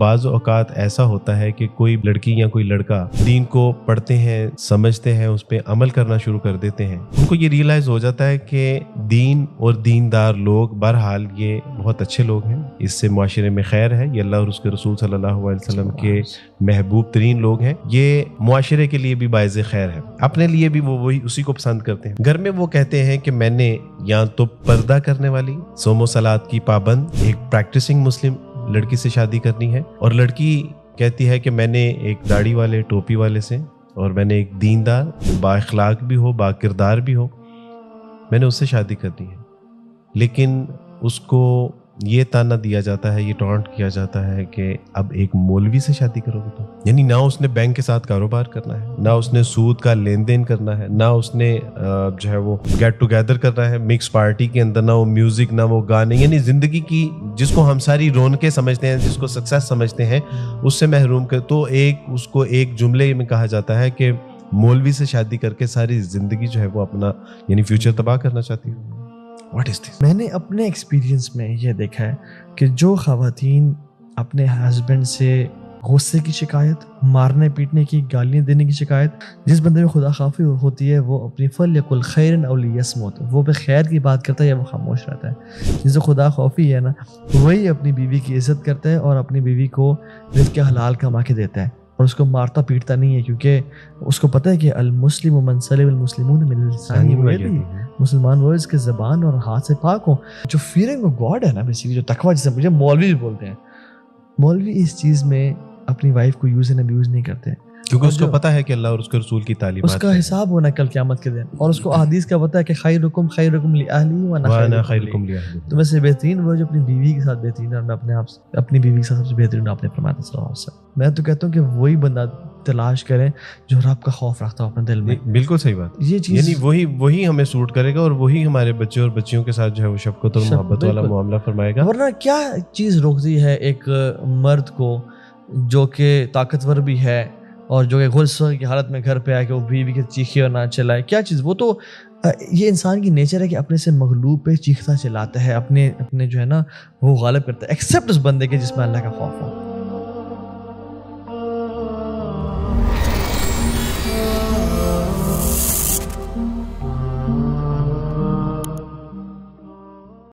बाज औकात ऐसा होता है कि कोई लड़की या कोई लड़का दीन को पढ़ते हैं समझते हैं उस पर अमल करना शुरू कर देते हैं। उनको ये रियलाइज़ हो जाता है कि दीन और दीनदार लोग बहरहाल ये बहुत अच्छे लोग हैं। इससे माशरे में खैर है। ये अल्लाह और उसके रसूल सल्लल्लाहु अलैहि वसल्लम के महबूब तरीन लोग हैं। ये माशरे के लिए भी बायज खैर है। अपने लिए भी वो वही उसी को पसंद करते हैं। घर में वो कहते हैं कि मैंने या तो पर्दा करने वाली सोमो सलाद की पाबंद एक प्रैक्टिसिंग मुस्लिम लड़की से शादी करनी है। और लड़की कहती है कि मैंने एक दाढ़ी वाले, टोपी वाले से, और मैंने एक दीनदार बाखलाक भी हो बाकिरदार भी हो, मैंने उससे शादी करनी है। लेकिन उसको ये ताना दिया जाता है, ये टॉन्ट किया जाता है कि अब एक मौलवी से शादी करोगे तो। यानी ना उसने बैंक के साथ कारोबार करना है, ना उसने सूद का लेन देन करना है, ना उसने जो है वो गेट टुगेदर करना है मिक्स पार्टी के अंदर ना वो म्यूज़िक ना वो गाने, यानी ज़िंदगी की जिसको हम सारी रौनकें समझते हैं, जिसको सक्सेस समझते हैं, उससे महरूम कर तो एक, उसको एक जुमले में कहा जाता है कि मौलवी से शादी करके सारी ज़िंदगी जो है वो अपना, यानी फ्यूचर तबाह करना चाहती है। व्हाट इज़ दिस मैंने अपने एक्सपीरियंस में यह देखा है कि जो खातन अपने हस्बैंड से गुस्से की शिकायत मारने पीटने की गालियाँ देने की शिकायत जिस बंदे में खुदा खाफी होती है वो अपनी फल या कुल खैर अवलियसमत वो पे खैर की बात करता है या वो खामोश रहता है। जिसे खुदा खौफी है ना वही अपनी बीवी की इज़्ज़त करता है और अपनी बीवी को रिस्क हलाल कमा के देता है और उसको मारता पीटता नहीं है क्योंकि उसको पता है कि अलमुस्लिम मुसलमान वो इसके ज़बान और हाथ से पाक हो। जो फीलिंग ऑफ़ गॉड है ना बेसिकली जो तकवा जिसे मुझे मौलवी भी बोलते हैं। मौलवी इस चीज़ में अपनी वाइफ को यूज़ एंड अब्यूज़ नहीं करते। क्योंकि उसको पता है कि अल्लाह और उसके रसूल की तालीम उसका हिसाब होना कल क्यामत के दिन। और उसको हदीस का पता है कि खैर रुकुम खैर रुकुम तो वैसे बेहतरीन वो जो अपनी बीवी के साथ बेहतरीन और मैं अपने आप अपनी बीवी के साथ सबसे बेहतरीन आपने फरमाया मैं तो कहता हूँ कि वही बंदा तलाश करें जो रब का खौफ रखता हो अपने दिल में। बिल्कुल सही बात। ये चीज़ यानी वही वही हमें सूट करेगा और वही हमारे बच्चे और बच्चियों के साथ जो है वो शफकत और मोहब्बत वाला मामला फरमाएगा। वरना क्या चीज़ रोकती है एक मर्द को जो कि ताकतवर भी है और जो कि गुस्से की हालत में घर पे आके वो बीवी के चीखे और ना चलाए। क्या चीज़? वो तो ये इंसान की नेचर है कि अपने से मखलूब पे चीखता चलाता है, अपने अपने जो है ना, वो गालब करता है एक्सेप्ट उस बंदे के जिसमें अल्लाह का खौफ हो।